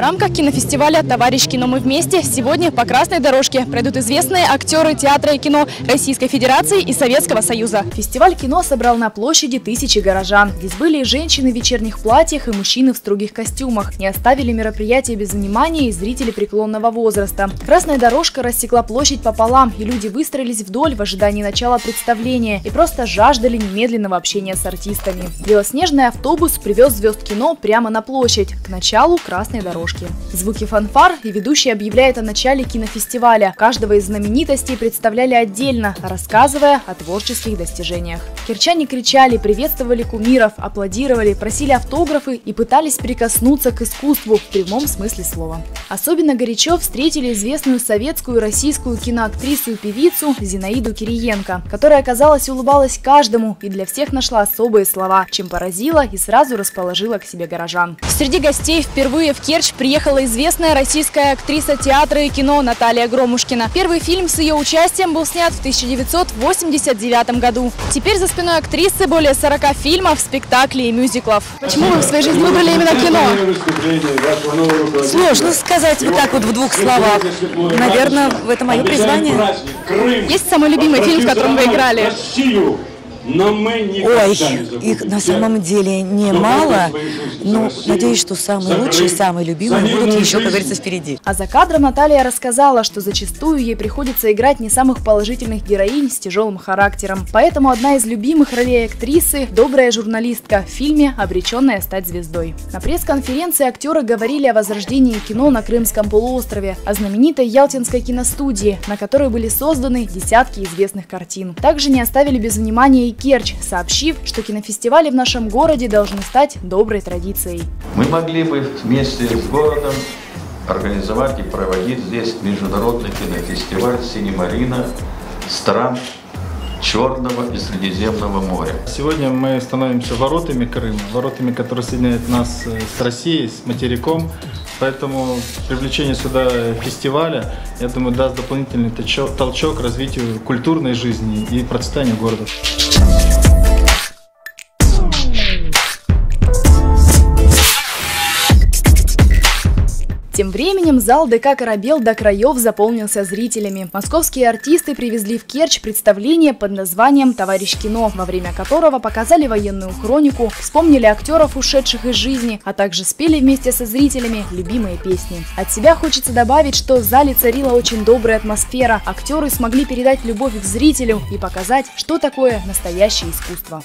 Рамках кинофестиваля «Товарищ кино мы вместе» сегодня по красной дорожке пройдут известные актеры театра и кино Российской Федерации и Советского Союза. Фестиваль кино собрал на площади тысячи горожан. Здесь были и женщины в вечерних платьях, и мужчины в строгих костюмах. Не оставили мероприятие без внимания и зрители преклонного возраста. Красная дорожка рассекла площадь пополам, и люди выстроились вдоль в ожидании начала представления и просто жаждали немедленного общения с артистами. Белоснежный автобус привез звезд кино прямо на площадь, к началу красной дорожки дорожки. Звуки фанфар и ведущий объявляет о начале кинофестиваля. Каждого из знаменитостей представляли отдельно, рассказывая о творческих достижениях. Кирчане кричали, приветствовали кумиров, аплодировали, просили автографы и пытались прикоснуться к искусству в прямом смысле слова. Особенно горячо встретили известную советскую и российскую киноактрису и певицу Зинаиду Кириенко, которая, казалось, улыбалась каждому и для всех нашла особые слова, чем поразила и сразу расположила к себе горожан. Среди гостей впервые в Керчь приехала известная российская актриса театра и кино Наталья Громушкина. Первый фильм с ее участием был снят в 1989 году. Теперь за спиной актрисы более 40 фильмов, спектаклей и мюзиклов. Почему вы в своей жизни выбрали именно кино? Сложно сказать вот так вот в двух словах. Наверное, это мое призвание. Есть самый любимый фильм, в котором вы играли? Но мы не Ой, их на самом деле немало, но надеюсь, что самые лучшие, самые любимые будут еще, как говорится, впереди. А за кадром Наталья рассказала, что зачастую ей приходится играть не самых положительных героинь с тяжелым характером. Поэтому одна из любимых ролей актрисы – добрая журналистка в фильме «Обреченная стать звездой». На пресс-конференции актеры говорили о возрождении кино на Крымском полуострове, о знаменитой Ялтинской киностудии, на которой были созданы десятки известных картин. Также не оставили без внимания и Керчь, сообщив, что кинофестивали в нашем городе должны стать доброй традицией. Мы могли бы вместе с городом организовать и проводить здесь международный кинофестиваль «Синемарина» стран Черного и Средиземного моря. Сегодня мы становимся воротами Крыма, воротами, которые соединяют нас э, с Россией, с материком. Поэтому привлечение сюда фестиваля, я думаю, даст дополнительный толчок развитию культурной жизни и процветанию города. Тем временем зал ДК «Корабел» до краев заполнился зрителями. Московские артисты привезли в Керчь представление под названием «Товарищ кино», во время которого показали военную хронику, вспомнили актеров, ушедших из жизни, а также спели вместе со зрителями любимые песни. От себя хочется добавить, что в зале царила очень добрая атмосфера, актеры смогли передать любовь к зрителю и показать, что такое настоящее искусство.